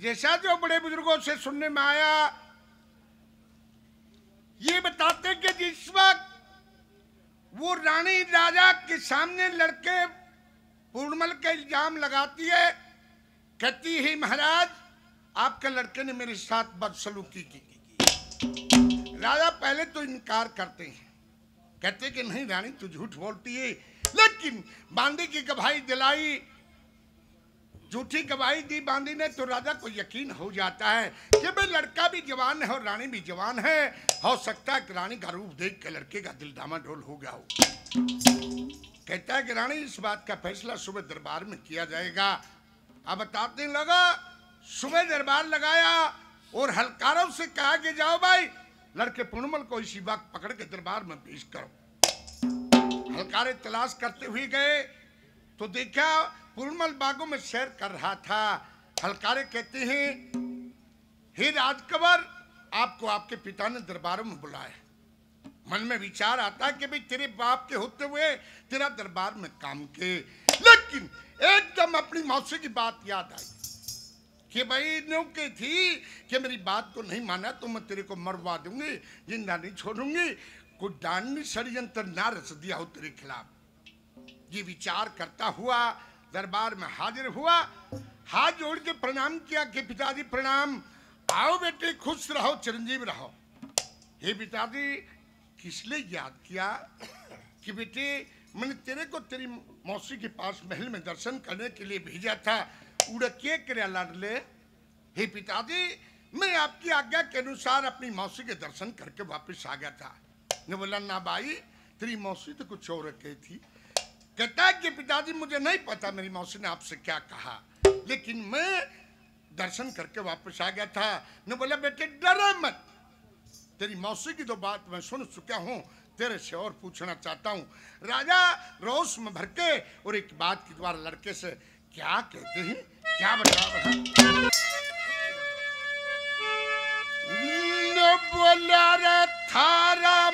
जैसा जो बड़े बुज़ुर्गों से सुनने में आया ये बताते कि जिस वक्त वो रानी राजा के सामने लड़के पूर्णमल का इल्ज़ाम लगाती है कहती है महाराज आपके लड़के ने मेरे साथ बदसलूकी की, राजा पहले तो इनकार करते हैं। कहते कि नहीं रानी तू झूठ बोलती है। लेकिन बांदी की गवाही दिलाई झूठी गवाही दी बांदी ने तो राजा को यकीन हो जाता है। कि भाई लड़का भी जवान है और रानी भी जवान है। हो सकता है कि रानी का रूप देख के लड़के का दिल डामाडोल हो गया हो। कहता है कि रानी, इस बात का फैसला सुबह दरबार में किया जाएगा। अब बताते लगा, सुबह दरबार लगाया और हलकारों से कहा कि जाओ भाई, लड़के पूर्णमल को इसी वक्त पकड़ के दरबार में पेश करो। हलकारे तलाश करते हुए गए तो देखा पूर्णमल बागों में सैर कर रहा था। हलकारे कहते हैं, हे राजकवर आपको आपके पिता ने दरबारों में बुलाया मन में विचार आता है कि भाई तेरे बाप के होते हुए तेरा दरबार में काम के। लेकिन एकदम अपनी मौसी की बात याद आई कि भाई नौके थी कि मेरी बात को नहीं माना तो मैं तेरे को मरवा दूँगी, ज़िंदा नहीं छोड़ूँगी। कोई डांडी षडयंत्र ना रच दिया हो तेरे खिलाफ। ये विचार करता हुआ, दरबार में हाजिर हुआ। हाथ जोड़ के प्रणाम किया कि पिताजी प्रणाम। आओ बेटे, खुश रहो, चिरंजीव रहो। हे पिताजी किस याद किया कि बेटे, मैंने तेरे को तेरी मौसी के पास महल में दर्शन करने के लिए भेजा था? उड़ के करे लाडले हे पिताजी, मैं आपकी आज्ञा के अनुसार अपनी मौसी के दर्शन करके वापस आ गया था। ने बोला, ना भाई, तेरी मौसी तो कुछ और कही थी। कहता है कि पिताजी, मुझे नहीं पता मेरी मौसी ने आपसे क्या कहा। लेकिन मैं दर्शन करके वापस आ गया था। ने बोला, बेटे, डरे मत। तेरी मौसी की तो बात मैं सुन चुका हूँ। तेरे से और पूछना चाहता हूँ। राजा, रोष में भर के और एक बात के द्वारा लड़के से, क्या कहते हैं? क्या बता रहा बोला रे थारा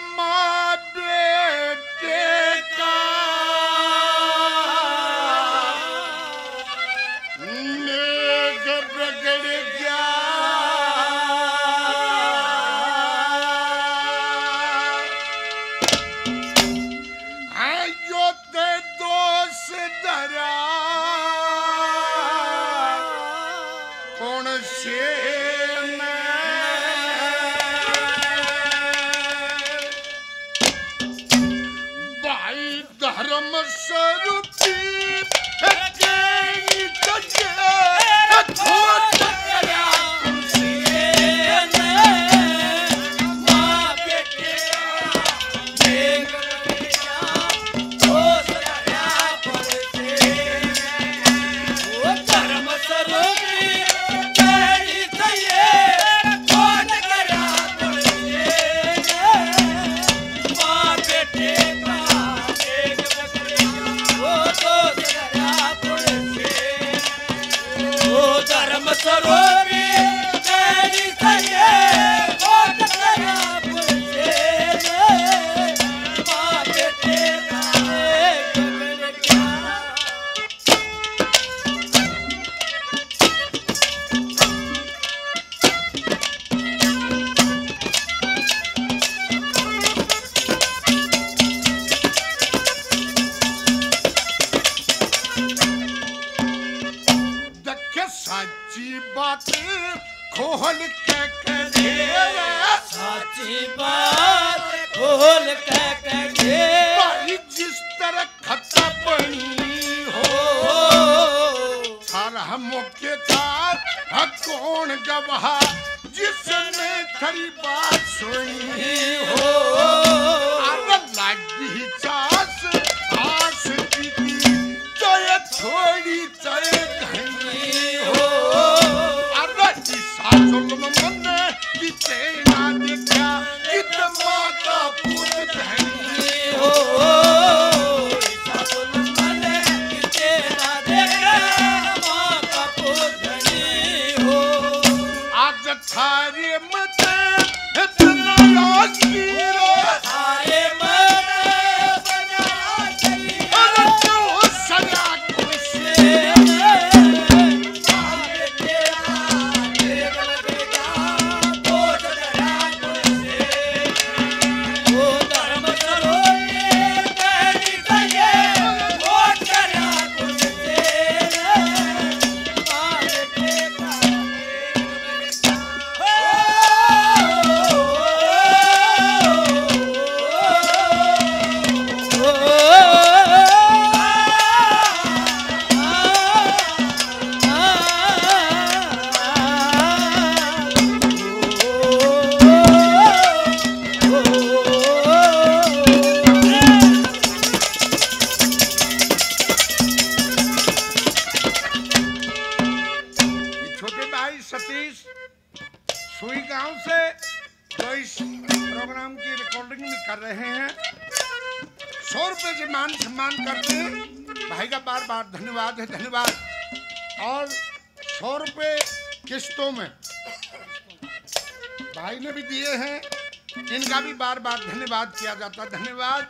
किया जाता धन्यवाद।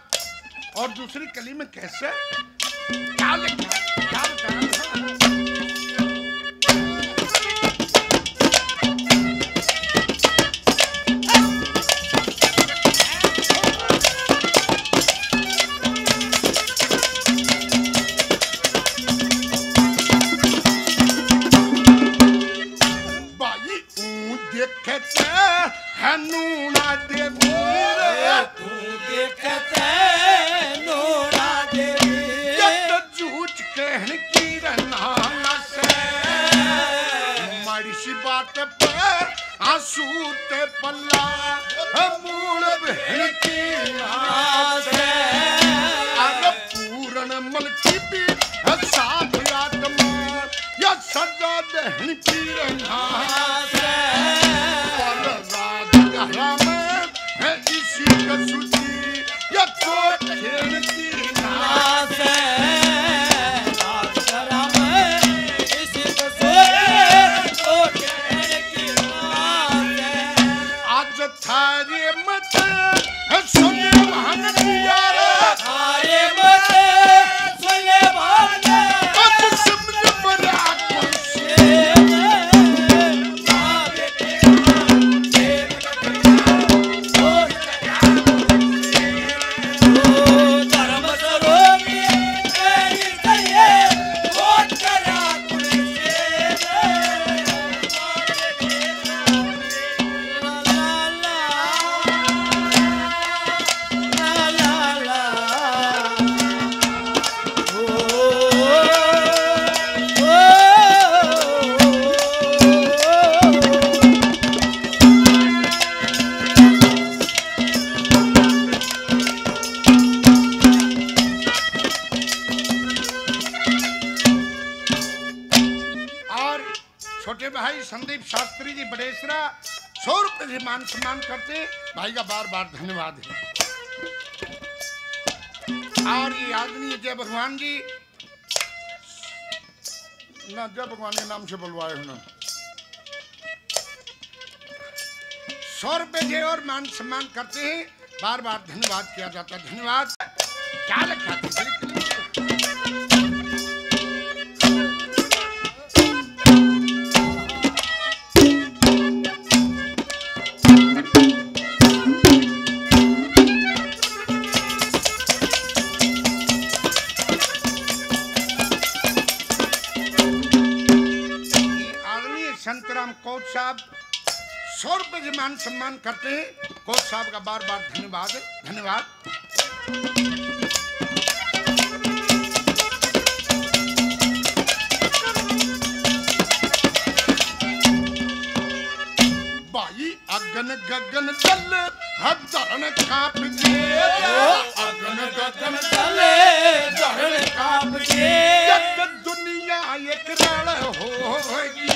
और दूसरी कली में कैसे? बात पर आँसू ते पल्ला मूल बहन की आस अग पूर्ण मलकी भी साथ आत्मा या सजा दहन की रनाना जी बड़ेसरा, सौ रुपए से मान सम्मान करते, भाई का बार बार धन्यवाद है। और ये आदमी जय भगवान जी, ना जय भगवान के नाम से बुलवाए हो ना। सौ रुपए जे और मान सम्मान करते हैं बार बार धन्यवाद किया जाता है, धन्यवाद। क्या लिखा साहब सौ रुपए से मान सम्मान करते हैं। कोच साहब का बार बार धन्यवाद धन्यवाद। बाई अगन गगन जल हदरण काप के। अगन गगन जग दुनिया एक रण होगी।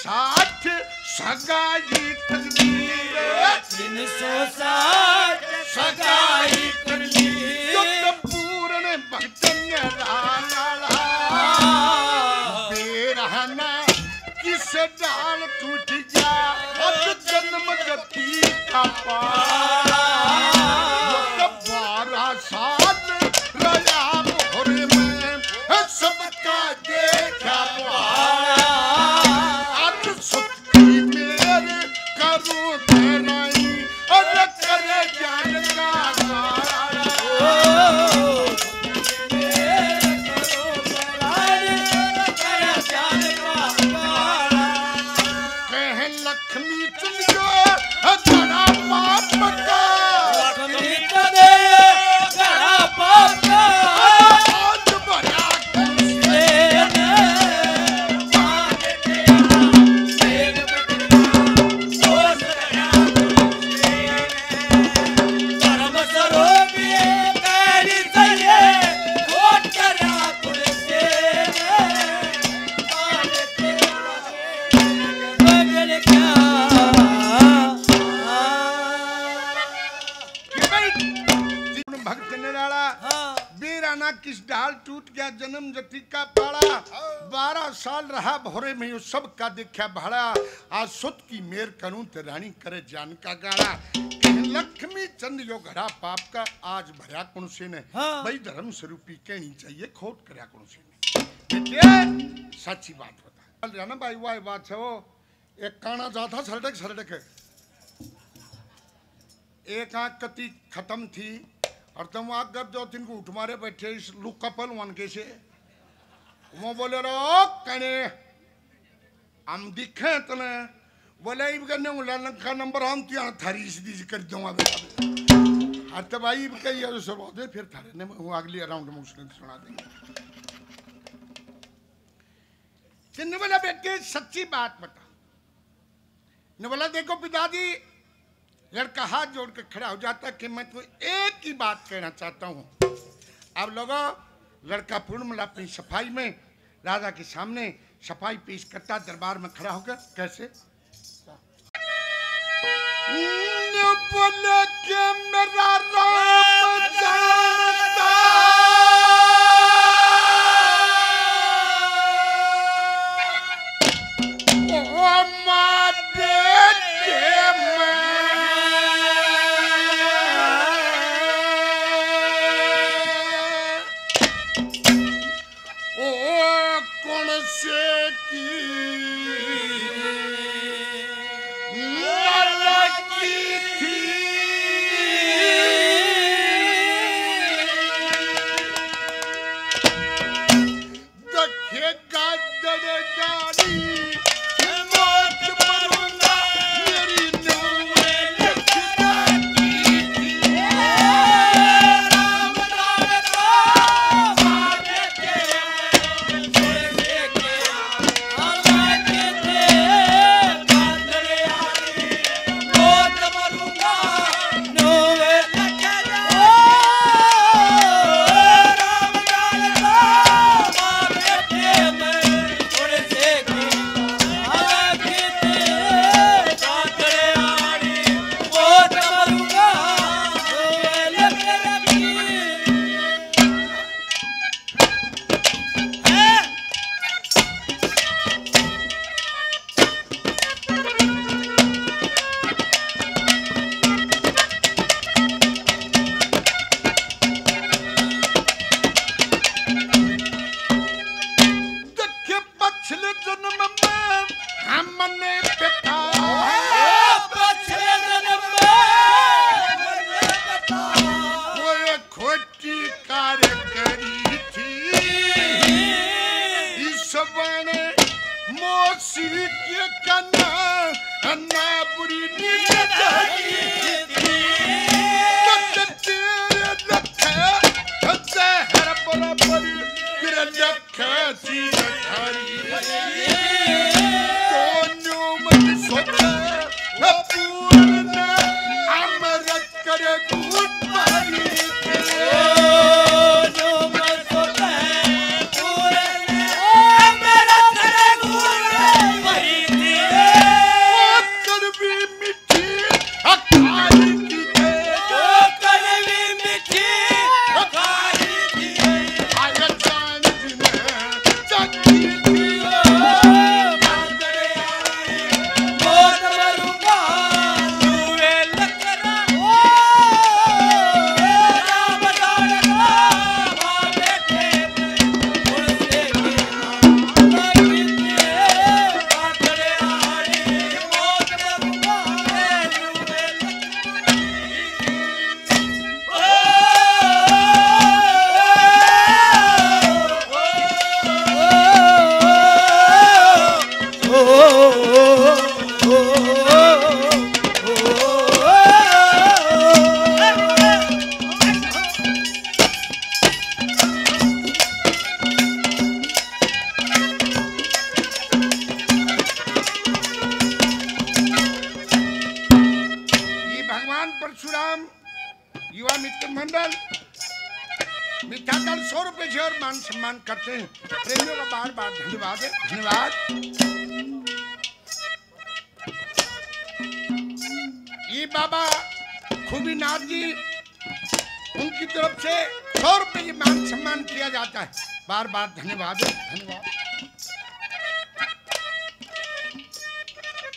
साठ सगाई तकदीर तीन सौ साठ सगाई तकदीर ली पूर्ण भक्तन राला बेरहना किस डाल टूट जा जन्म जती का पारा। देखा भाड़ा आज सुत की मेर करूँ ते रानी करे जान का गाड़ा लक्ष्मी चंद यो घड़ा पाप का आज भरा कौन से ने हाँ। भाई धर्म स्वरूपी कहनी चाहिए खोट करया कौन से ने सच्ची बात बता। चल जाना भाई वाह बात है वो एक काना जाता सरडक सरडक। एक आँख कति खत्म थी और तुम आग गब जो तिनको उठ मारे बैठे इस लुक कपल वन के से वो बोले रो कने हम दिखे तने बोले उला का नंबर हम तिया थारी इस दी कर दूँगा बेटा हर तब आई इब कही सर दे फिर थारे ने, वो अगली राउंड में उसने सुना देंगे। किन्ने बोला बेटे, सच्ची बात बता। ने बोला देखो, पिताजी, लड़का हाथ जोड़ के खड़ा हो जाता कि मैं तो एक ही बात कहना चाहता हूँ। अब लोगों, लड़का पूर्ण अपनी सफ़ाई में राजा के सामने सफ़ाई पेश करता दरबार में खड़ा होकर कैसे? बोले के मेरा राम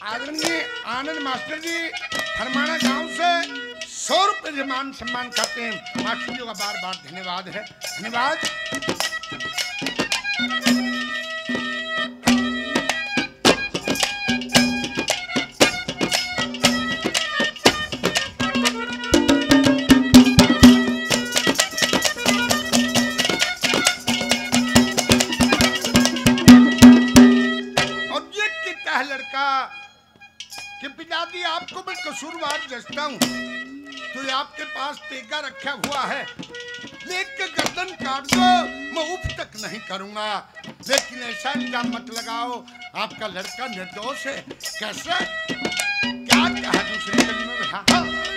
आदरणीय आनंद मास्टर जी हरमाना गाँव से सौ रुपये मान सम्मान करते हैं। मास्टर जी का बार बार धन्यवाद है। धन्यवाद। सकता हूँ। तो आपके पास टेका रखा हुआ है लेट के गर्दन काट दो। मैं उफ तक नहीं करूँगा। लेकिन ऐसा इल्ज़ाम मत लगाओ, आपका लड़का निर्दोष है। कैसे? क्या कहा दूसरे गली में? हाँ।, हाँ।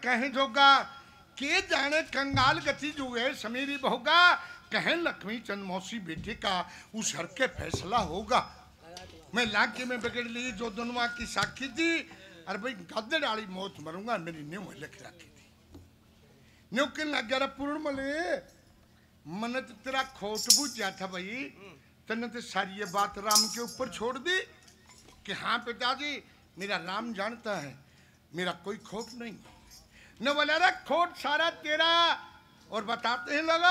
कहे जोगा, के जाने कंगाल गति जो है समीरी बहुगा, कहे लक्ष्मी चंद मौसी बेटे का, उस हर के फैसला होगा। मैं लाके में बिगड़ ली, जो दुनवा की साक्षी थी अरे भाई गद्दे डाली मौत मरूँगा, मेरी न्यू लिख रखी थी। न्यू के लग गया पूर्ण मले मन तो तेरा खोट बुझा था भाई। तने तो सारी ये बात राम के ऊपर छोड़ दी, कि हाँ पिताजी, मेरा राम जानता है, मेरा कोई खोट नहीं। न बोला रे खोट सारा तेरा। और बताते हैं लोग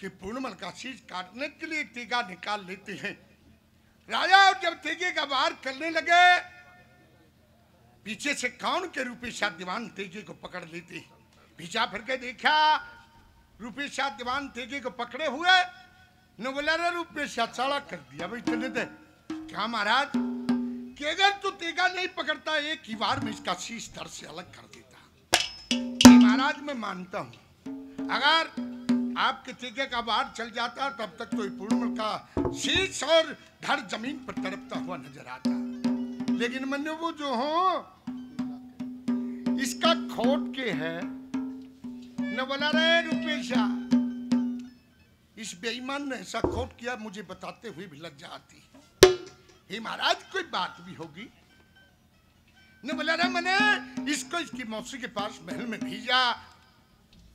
कि पूर्णमल का शीश काटने के लिए टीका निकाल लेते हैं। राजा और जब तेगे का वार करने लगे, पीछे से कौन के रूपे शाह दीवान तेगे को पकड़ लेते हैं? पीछा फिर के देखा, रूपे शाह दीवान तेगे को पकड़े हुए न बोला रे रूपे शाह चाला कर दिया। भाई, इतने दे क्या महाराज? कि अगर तू तेगा नहीं पकड़ता, एक ही बार में इसका शीश धड़ से अलग कर देता। महाराज, मैं मानता हूँ। अगर आपके तेगे का बार चल जाता, तब तक तो पूर्ण का शीश और धड़ ज़मीन पर तड़पता हुआ नज़र आता। लेकिन मैंने वो जो हो, इसका खोट के है। न बोला रे रुपेशा इस बेईमान ने ऐसा खोट किया, मुझे बताते हुए भी लज्जा आती। हे महाराज, कोई बात भी होगी? न बोला रे मैंने, इसको इसकी मौसी के पास महल में भेजा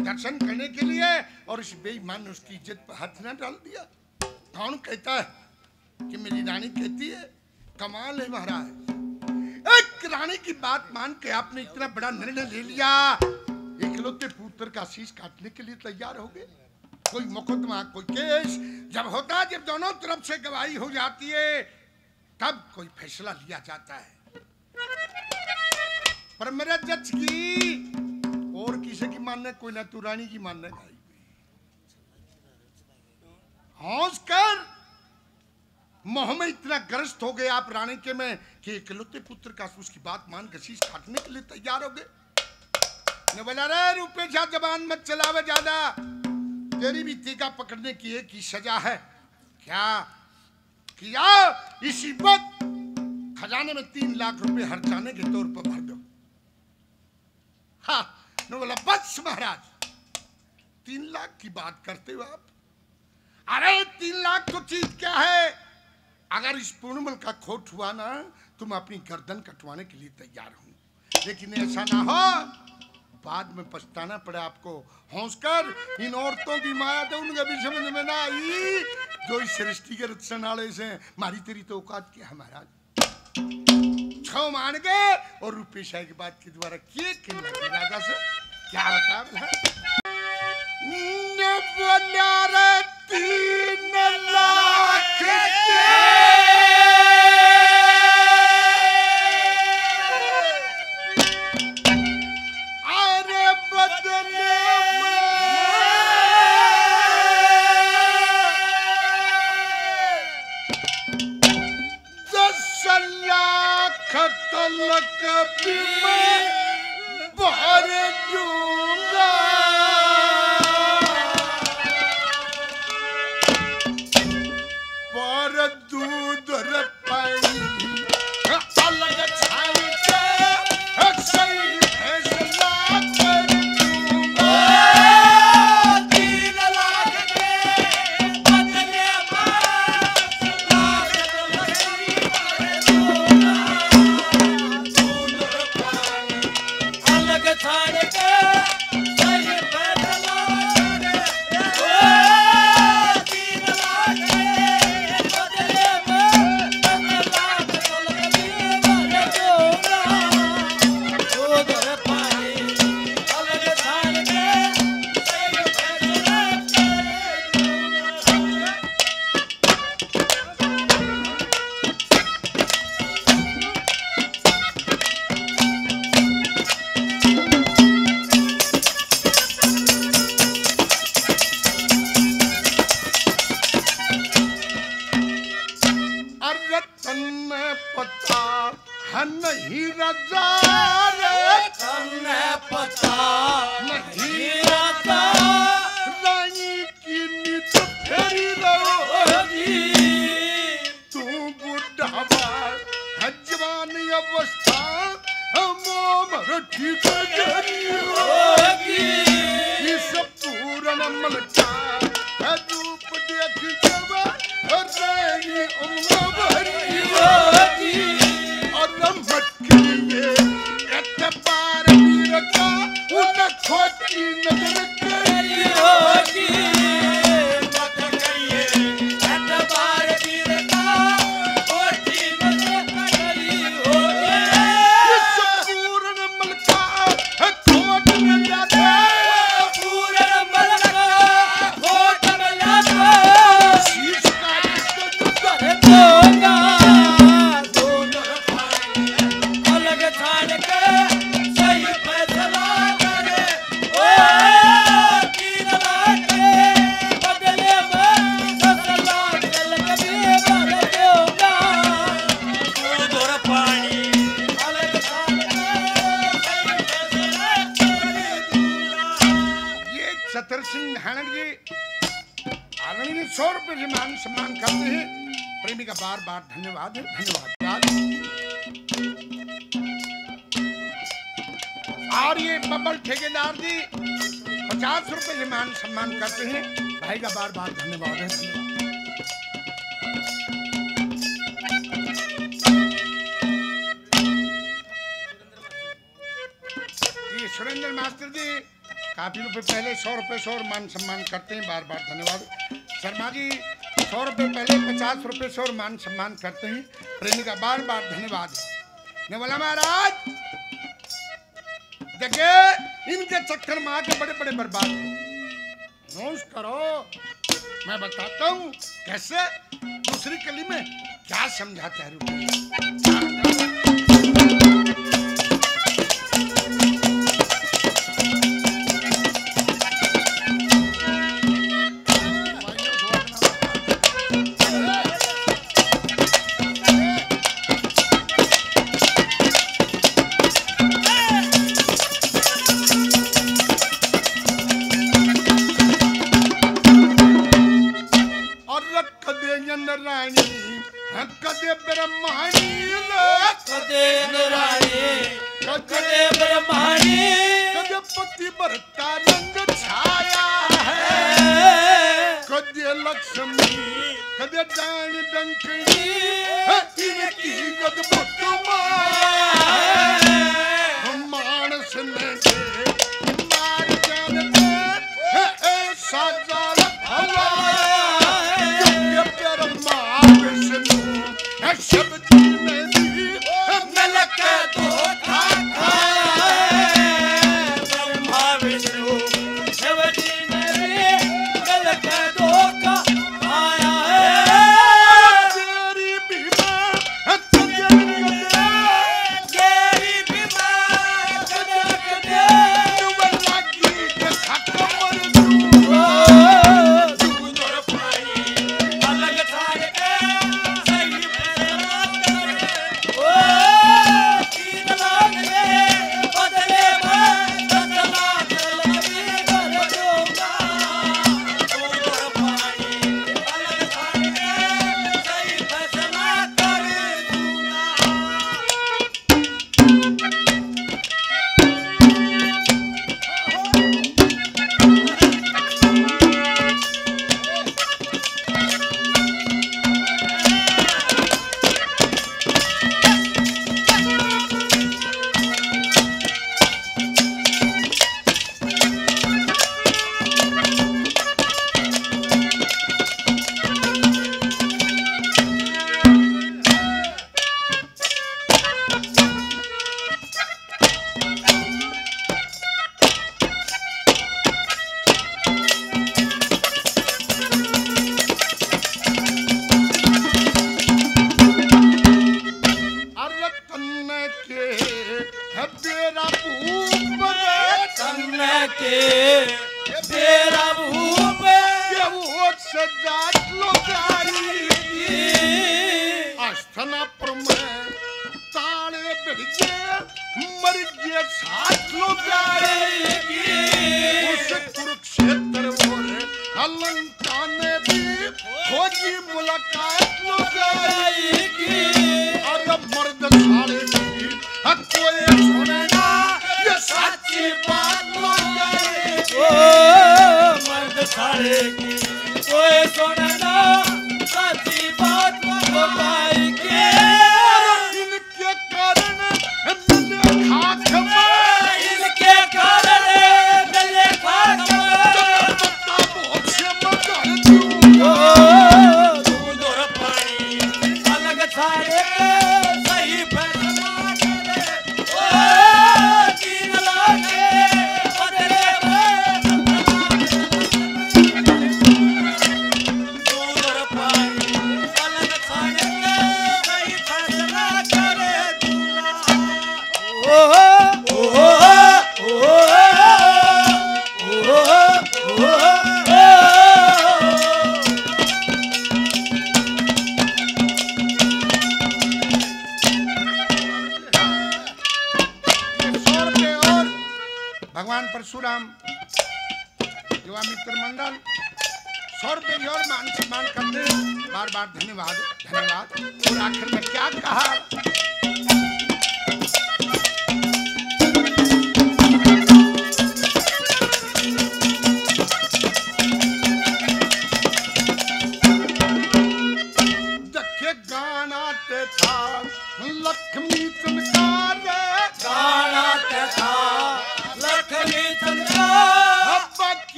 दर्शन करने के लिए और इस बेईमान ने उसकी इज़्ज़त पर हाथ न डाल दिया। कौन कहता है कि मेरी रानी कहती है, कमाल है महाराज। एक रानी की बात मान के आपने इतना बड़ा निर्णय ले लिया। इकलौते पुत्र का शीश काटने के लिए तैयार हो गए। कोई मुकदमा, कोई केस, जब होता है जब दोनों तरफ़ से गवाही हो जाती है तब कोई फैसला लिया जाता है? पर मेरे जज की और किसी की मानने, कोई ना तू रानी की मानने हौस कर। मोह में इतना ग्रस्त हो गए आप रानी के में कि इकलौते पुत्र का उसकी बात मान शीश काटने के लिए तैयार हो गए। बोला रे जबान मत चलावे ज़्यादा। तेरी भी टीका पकड़ने की एक ही सजा है। क्या किया, इसी वक्त खजाने में तीन लाख रुपए हर जाने के तौर पर भर दो। हाँ बोला बस महाराज, तीन लाख की बात करते हो आप? अरे, तीन लाख तो चीज़ क्या है? अगर इस पूर्णमल का खोट हुआ ना तुम अपनी गर्दन कटवाने के लिए तैयार हूँ। लेकिन ऐसा ना हो बाद में पछताना पड़े आपको। हौसकर, इन औरतों की माया तो उनके भी समझ में ना आई। जो इस सृष्टि के रक्षण आड़े से मारी तेरी तो औकात क्या है महाराज। छो मान गए और रूपी शाह की बात के द्वारा किए राजा से? क्या बताब है? नवनारती बता सौ रुपये सौ और मान सम्मान करते हैं बार बार धन्यवाद। शर्मा जी, सौ रुपये पहले, पचास रुपये सौ और मान सम्मान करते हैं। प्रेमी का बार बार धन्यवाद। ने बोला महाराज देखे इनके चक्कर में आके बड़े बड़े बर्बाद करो। मैं बताता हूँ, कैसे? दूसरी कली में क्या समझाते हैं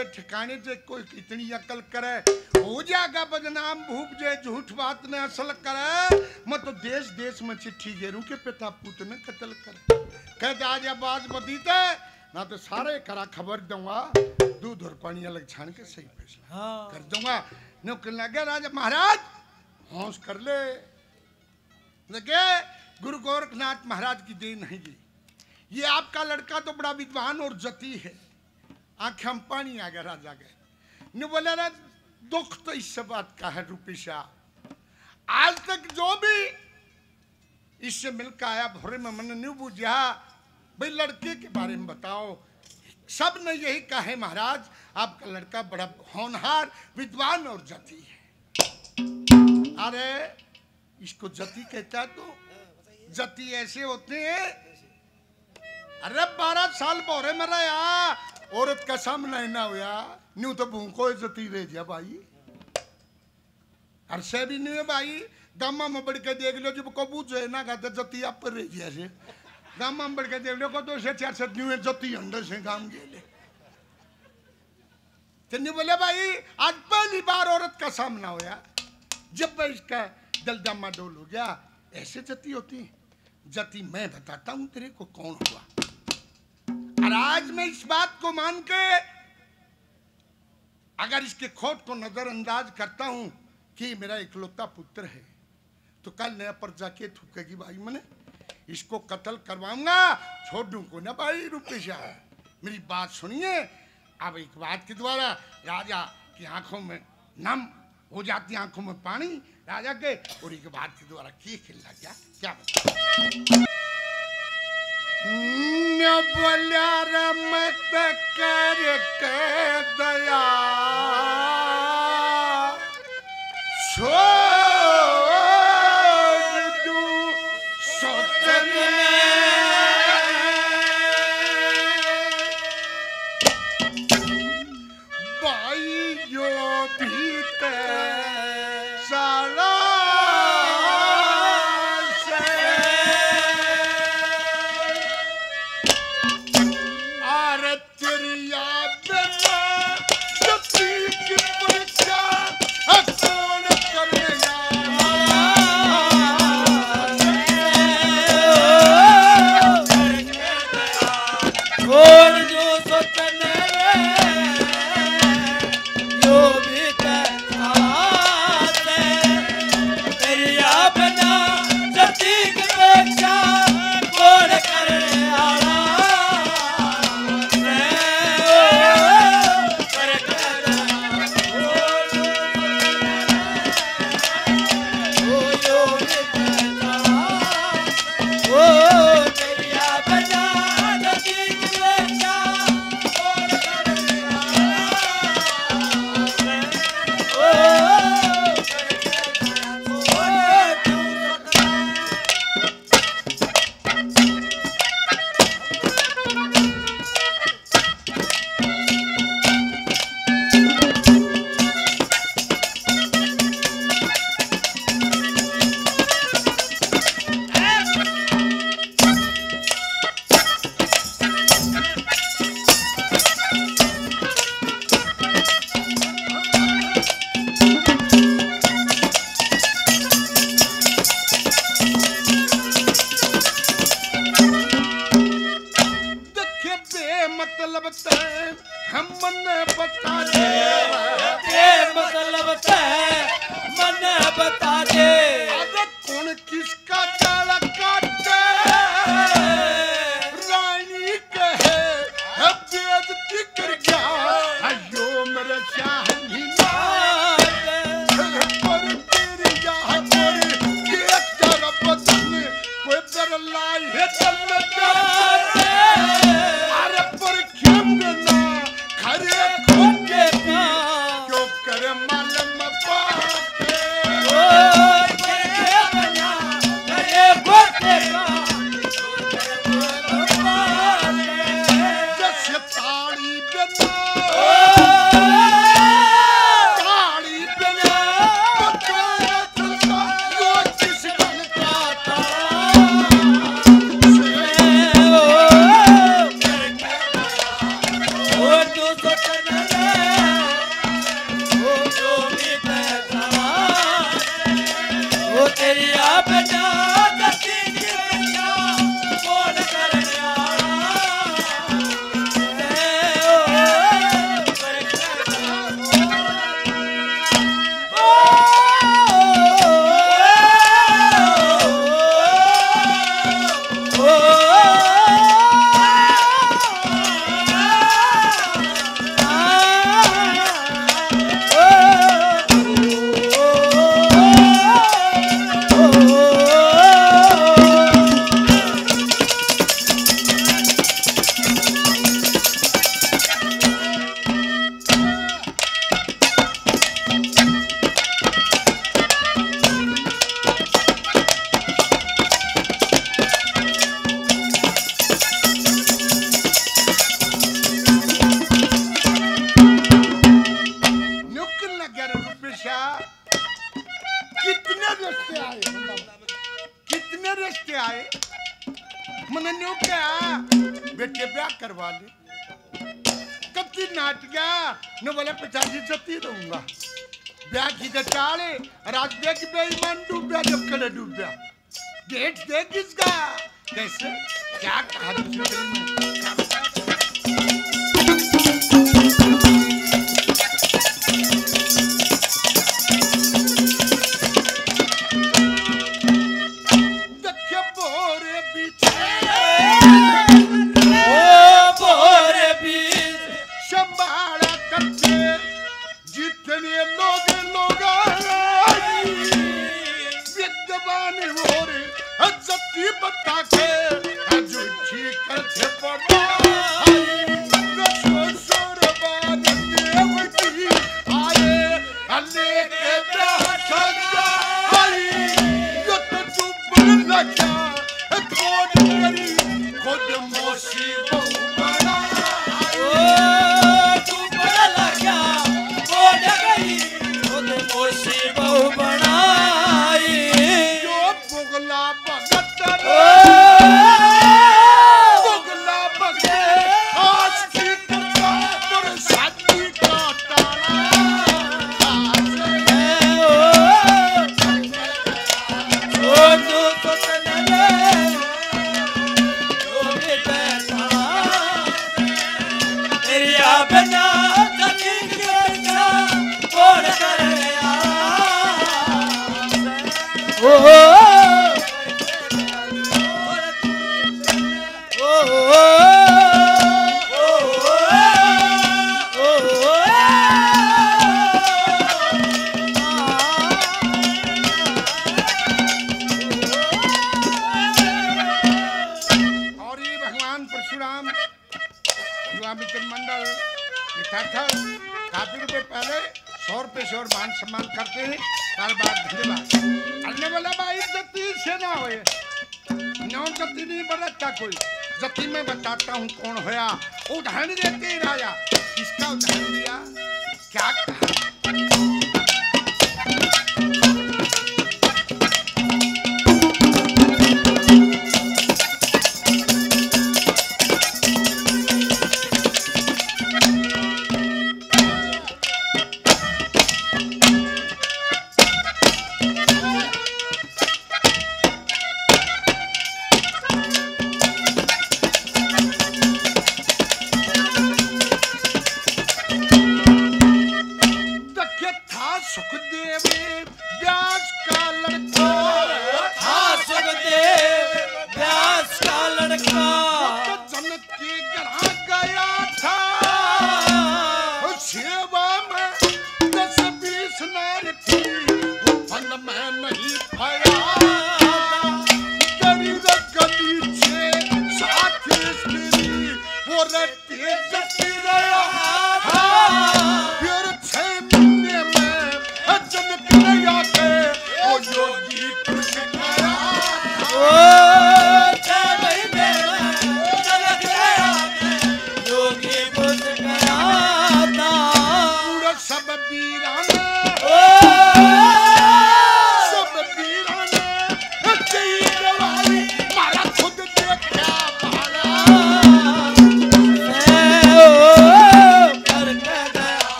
कड़े ठिकाने से कोई कितनी अकल करे? हो जाएगा बदनाम भूप जे झूठ बात ने असल करे। मैं तो देश देश में चिट्ठी गेरू के पिता पुत ने कत्ल करे। कहते आज आवाज़ बदीते ना तो सारे करा खबर दूँगा। दूध और पानी अलग छान के सही फैसला हाँ। कर दूँगा। नो कहने लगे राजा महाराज होश कर ले। लगे गुरु गोरखनाथ महाराज की देन है ये ये आपका लड़का तो बड़ा विद्वान और जती है। आँखें पानी आ गया राजा गए ने बोले ना दुख तो इस बात का है रूपेशा। आज तक जो भी इससे मिलकर आया, भोरे में मन नहीं बुझा। भाई, लड़के के बारे में बताओ। सबने यही कहा है, महाराज, आपका लड़का बड़ा होनहार, विद्वान और जती है। अरे, इसको जती कहता है तो जती ऐसे होते हैं। अरे, बारह साल बोरे में रहा। औरत का सामना ना हुआ न्यू तो भूखो जती रह जा भाई। अरसे भी नहीं है भाई। गामा में बढ़ के देख लो, जब कबू जो है ना कहते जती आप पर रह जैसे गामा में बढ़ के देख लो को दो से चार से न्यू है, जती अंडर से काम गेले चन्नी बोले, भाई, आज पहली बार औरत का सामना होया। जब मैं इसका दलदमा डोल हो गया, ऐसे जती होती है। जती मैं बताता हूँ तेरे को कौन हुआ। और आज मैं इस बात को मान के अगर इसके खोट को नजरअंदाज करता हूँ कि मेरा इकलौता पुत्र है तो कल नया पर जाके थूकेगी भाई मैंने। इसको कत्ल करवाऊँगा, छोड़ को ना भाई रुपेशा मेरी बात सुनिए। अब एक बात के द्वारा राजा की आँखों में नम हो जाती आँखों में पानी। राजा के और एक बात के द्वारा की खिलना क्या? क्या बता Whoa! के आए। मनन्यो क्या बेटे ब्याह करवा ले। कब ती नाच गया। न बोले पिताजी जती रहूँगा। ब्याह की गचाले रात देख बेईमान डूब गया जब कल डूब। गया गेट दे किसका? कैसे? क्या कहा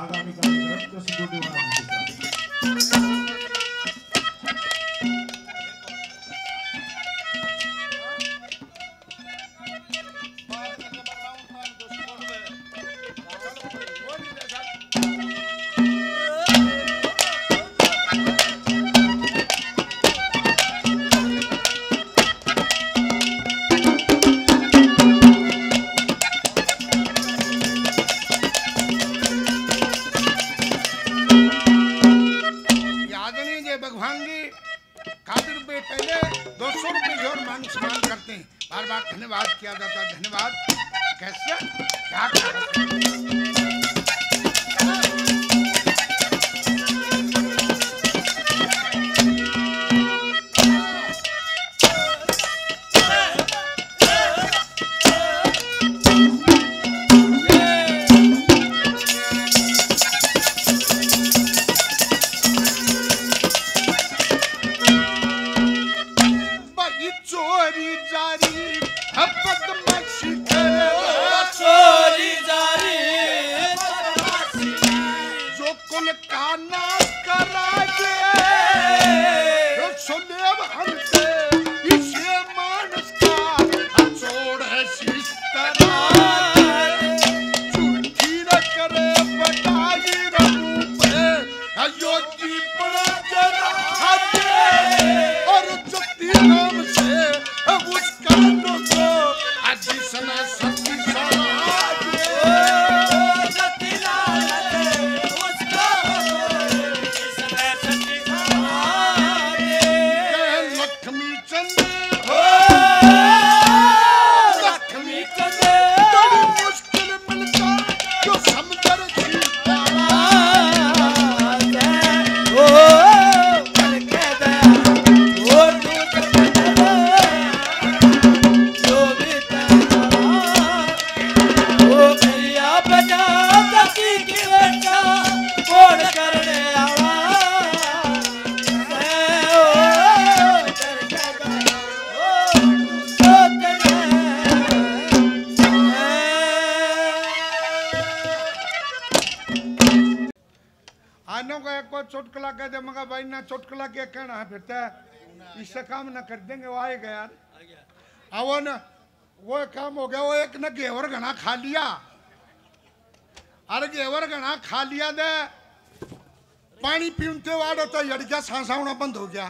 आगामी कार्यक्रम कृष्ण डूडीवाला जी। के काम ना कर देंगे वो आएगा यार। अब वो ना वो काम हो गया वो एक ना घेवर घना खा लिया। अरे घेवर घना खा लिया दे। पानी पीते वाड़ो तो यड़ गया सांस आना बंद हो गया।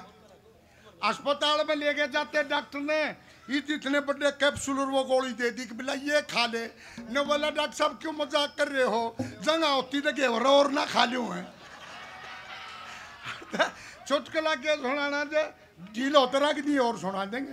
अस्पताल में ले गए जाते डॉक्टर ने। इत इतने बड़े कैप्सूल और वो गोली दे दी कि बिला ये खा ले। न बोला डॉक्टर साहब क्यों मज़ाक कर रहे हो? जंग होती तो घेवर और ना खा लियो है। चुटकुला के सुनाना जे ढील होते रहा कि नहीं और सुना देंगे